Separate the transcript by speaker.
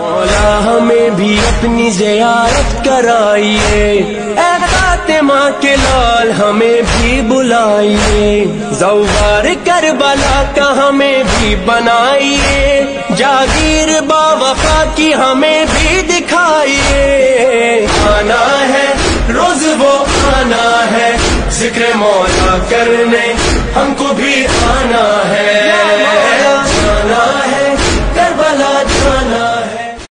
Speaker 1: मौला हमें भी अपनी जियारत कराइए। फातिमा के लाल हमें भी बुलाइए। जवार करबला का हमें भी बनाइए। जागीर बावफा की हमें भी दिखाइए। आना है, रोज वो आना है। ज़िक्र मौला करने हमको भी आना है।